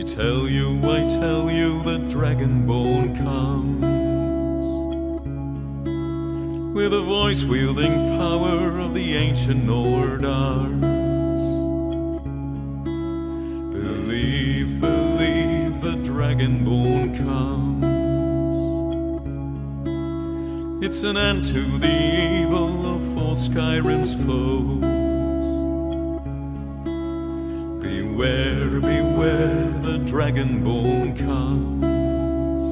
I tell you, I tell you, the dragonborn comes with a voice wielding power of the ancient Nordars. Believe, believe, the dragonborn comes. It's an end to the evil of all Skyrim's foes. Beware, beware, the dragonborn comes.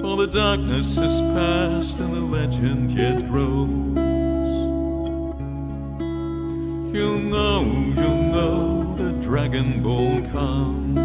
For the darkness is past and the legend yet grows. You'll know, you'll know, the dragonborn comes.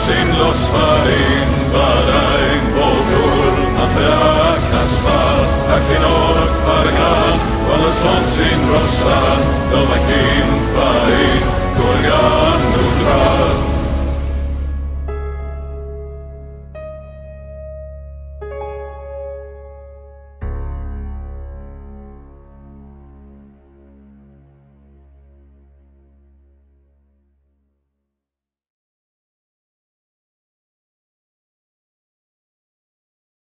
Balasin los farin, badain bokul, afea kaspar, akinok paragan, balason sin rosan, Dolakin farin.